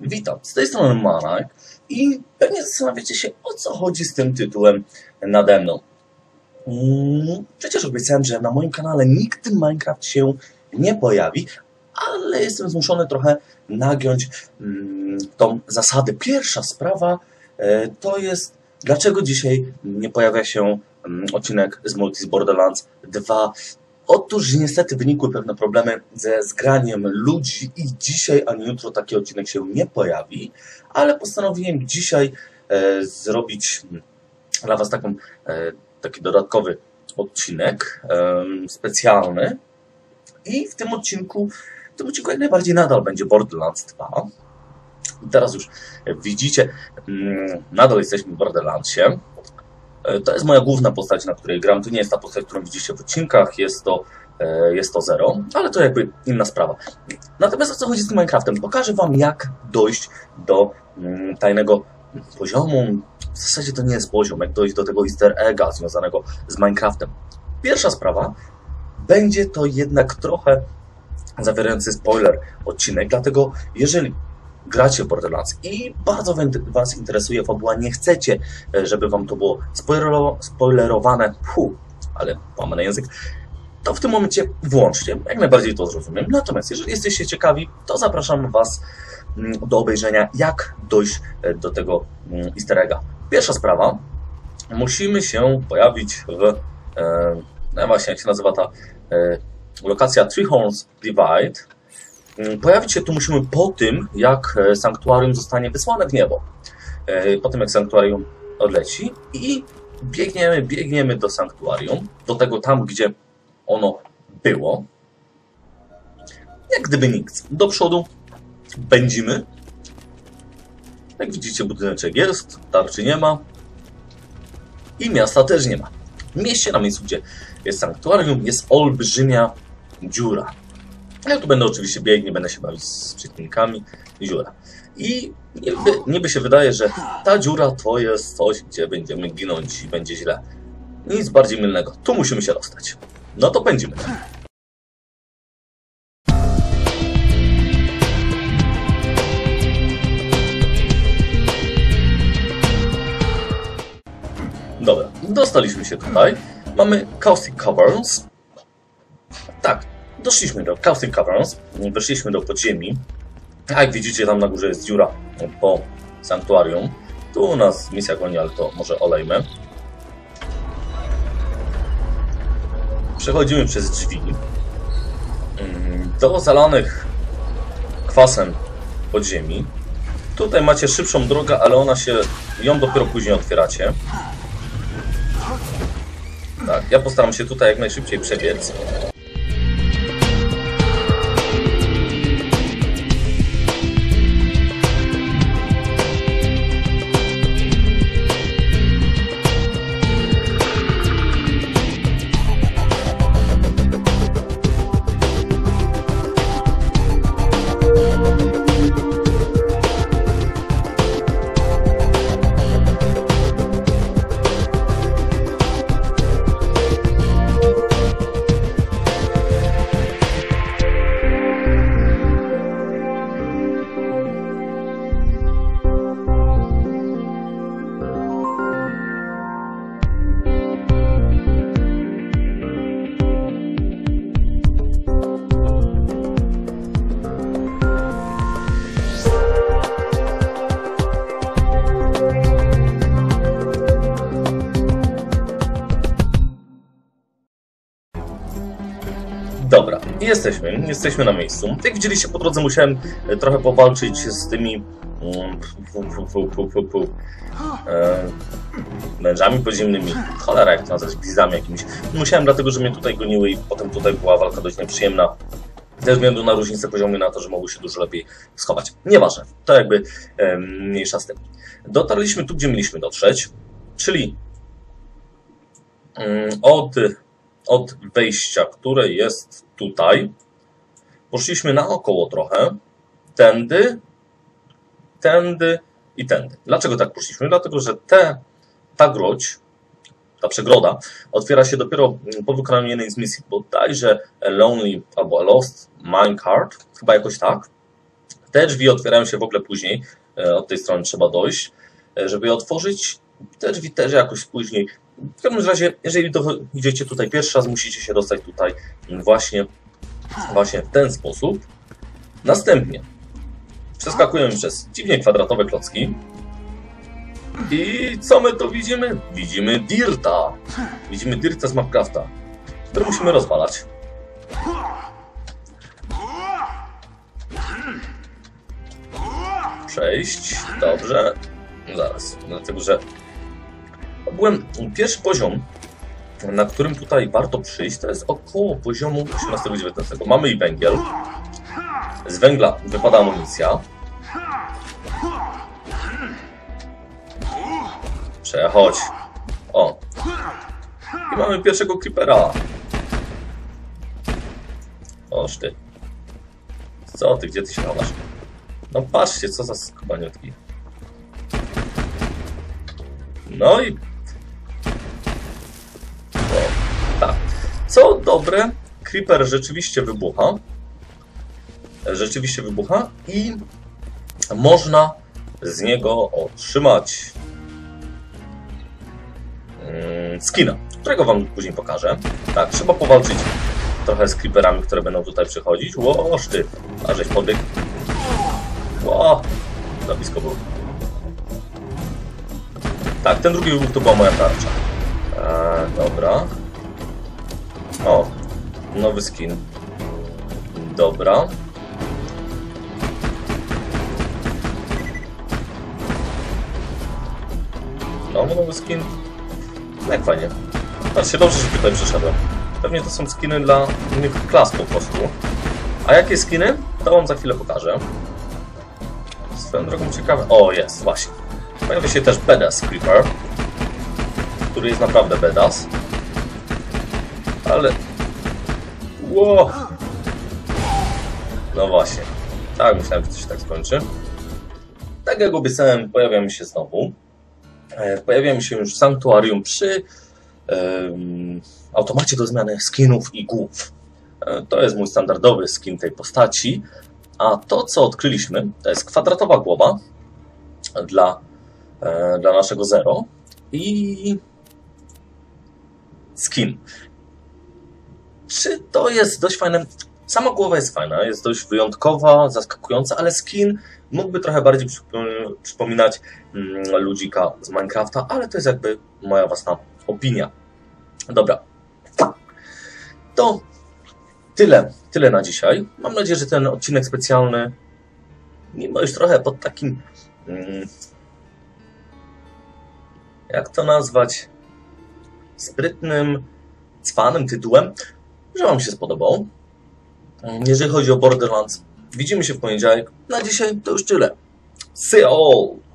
Witam, z tej strony Manak i pewnie zastanawiacie się, o co chodzi z tym tytułem nade mną. Mm, Przecież obiecałem, że na moim kanale nigdy Minecraft się nie pojawi, ale jestem zmuszony trochę nagiąć mm, tą zasadę. Pierwsza sprawa e, to jest, dlaczego dzisiaj nie pojawia się mm, odcinek z Multis Borderlands 2. Otóż niestety wynikły pewne problemy ze zgraniem ludzi i dzisiaj ani jutro taki odcinek się nie pojawi, ale postanowiłem dzisiaj e, zrobić mm, dla Was taką, e, taki dodatkowy odcinek em, specjalny i w tym odcinku w tym odcinku jak najbardziej nadal będzie Borderlands 2. I teraz już widzicie, mm, nadal jesteśmy w Borderlandsie. E, To jest moja główna postać, na której gram. To nie jest ta postać, którą widzicie w odcinkach, jest to, e, jest to Zero, ale to jakby inna sprawa. Natomiast o co chodzi z Minecraftem? Pokażę Wam, jak dojść do mm, tajnego poziomu. W zasadzie to nie jest poziom, jak dojść do tego easter egga związanego z Minecraftem. Pierwsza sprawa, będzie to jednak trochę zawierający spoiler odcinek, dlatego jeżeli gracie w Borderlands i bardzo Was interesuje fabuła, nie chcecie, e, żeby Wam to było spoilero- spoilerowane, fu, ale łamany język, to w tym momencie włączcie, jak najbardziej to zrozumiem. Natomiast jeżeli jesteście ciekawi, to zapraszam Was mm, do obejrzenia, jak dojść e, do tego mm, easter egga. Pierwsza sprawa, musimy się pojawić w, e, no właśnie, jak się nazywa ta lokacja Three Horns Divide. Mm, Pojawić się tu musimy po tym, jak e, sanktuarium zostanie wysłane w niebo. E, Po tym, jak sanktuarium odleci i biegniemy, biegniemy do sanktuarium, do tego tam, gdzie ono było. Jak gdyby nikt. Do przodu pędzimy. Jak widzicie, budyneczek jest, tarczy nie ma i miasta też nie ma. W mieście, na miejscu, gdzie jest sanktuarium, jest olbrzymia dziura. Ja tu będę oczywiście biegł, nie będę się bawić z przeciwnikami. Dziura. I niby, niby się wydaje, że ta dziura to jest coś, gdzie będziemy ginąć i będzie źle. Nic bardziej mylnego. Tu musimy się dostać. No to pędzimy. Dobra, dostaliśmy się tutaj. Mamy Caustic Caverns. Tak, doszliśmy do Caustic Caverns. Weszliśmy do podziemi. A jak widzicie, tam na górze jest dziura po sanktuarium. Tu u nas misja goni, ale to może olejmy. Przechodzimy przez drzwi mm, do zalanych kwasem podziemi. Tutaj macie szybszą drogę, ale ona się, ją dopiero później otwieracie. Tak, ja postaram się tutaj jak najszybciej przebiec. Dobra, jesteśmy, jesteśmy na miejscu. Jak widzieliście po drodze musiałem e, trochę powalczyć z tymi mm, e, wężami podziemnymi. Cholera, jak to nazwać, glizami jakimiś. Musiałem dlatego, że mnie tutaj goniły i potem tutaj była walka dość nieprzyjemna. Ze względu na różnicę poziomu na to, że mogły się dużo lepiej schować. Nieważne, to jakby e, mniejsza z tym. Dotarliśmy tu, gdzie mieliśmy dotrzeć, czyli mm, od od wejścia, które jest tutaj. Poszliśmy naokoło trochę. Tędy, tędy i tędy. Dlaczego tak poszliśmy? Dlatego, że te, ta grodź, ta przegroda otwiera się dopiero po wykonaniu jednej z misji, bodajże Lonely albo Lost Minecart, chyba jakoś tak. Te drzwi otwierają się w ogóle później. E, Od tej strony trzeba dojść, e, żeby je otworzyć. Te drzwi też jakoś później. W każdym razie, jeżeli do, idziecie tutaj pierwszy raz, musicie się dostać tutaj właśnie, właśnie w ten sposób. Następnie przeskakujemy przez dziwnie kwadratowe klocki. I co my tu widzimy? Widzimy Dirta. Widzimy Dirta z Mapcrafta, który musimy rozwalać. Przejść. Dobrze. Zaraz. Dlatego, że byłem pierwszy poziom, na którym tutaj warto przyjść, to jest około poziomu 18-19. Mamy i węgiel. Z węgla wypada amunicja. Przechodź. O. I mamy pierwszego creepera. Oż ty. Co ty, gdzie ty się chowasz? No patrzcie, co za skubaniutki. No i... Co dobre, creeper rzeczywiście wybucha. Rzeczywiście wybucha i można z niego otrzymać mm, skina, którego wam później pokażę. Tak, trzeba powalczyć trochę z creeperami, które będą tutaj przychodzić. Łoż ty, a żeś podbiegł. Ło, za blisko był. Tak, ten drugi wybuch to była moja tarcza. Eee, dobra. O, nowy skin. Dobra. Znowu nowy skin. No Jak fajnie. Patrzcie, dobrze, że tutaj przyszedłem. Pewnie to są skiny dla innych klas po prostu. A jakie skiny? To wam za chwilę pokażę. Swoją drogą ciekawe. O, jest, właśnie. Pojawia się też Badass Creeper, który jest naprawdę badass. Ale... Ło! No właśnie. Tak, myślałem, że coś tak skończy. Tak jak obiecałem, pojawiamy się znowu. E, Pojawiamy się już w Sanktuarium przy em, automacie do zmiany skinów i głów. E, To jest mój standardowy skin tej postaci. A to, co odkryliśmy, to jest kwadratowa głowa dla, e, dla naszego Zero i skin. To jest dość fajne? Sama głowa jest fajna, jest dość wyjątkowa, zaskakująca, ale skin mógłby trochę bardziej przypo- przypominać mm, ludzika z Minecrafta, ale to jest jakby moja własna opinia. Dobra. To tyle, tyle na dzisiaj. Mam nadzieję, że ten odcinek specjalny, mimo już trochę pod takim, mm, jak to nazwać, sprytnym, cwanym tytułem, że Wam się spodobał. Jeżeli chodzi o Borderlands, widzimy się w poniedziałek. Na dzisiaj to już tyle. See you all!